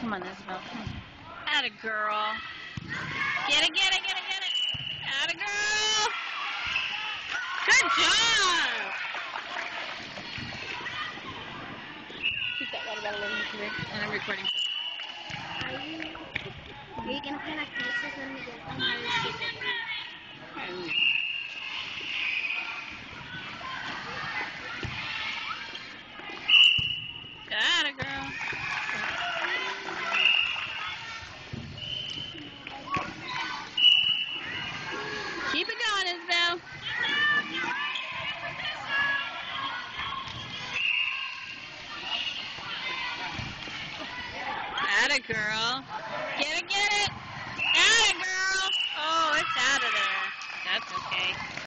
Come on, Isabell. Come on. Atta girl. Get it, get it, get it, get it. Atta girl. Good job. Keep that water bottle over career. And I'm recording. Are you, are you gonna play like this when we get Atta girl. Get it, get it.